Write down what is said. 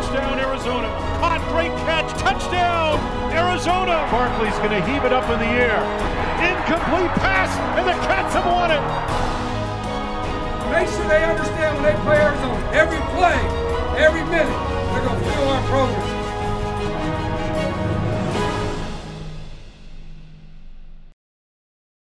Touchdown, Arizona. Caught, great catch. Touchdown, Arizona. Barkley's going to heave it up in the air. Incomplete pass, and the Cats have won it. Make sure they understand when they play Arizona. Every play, every minute.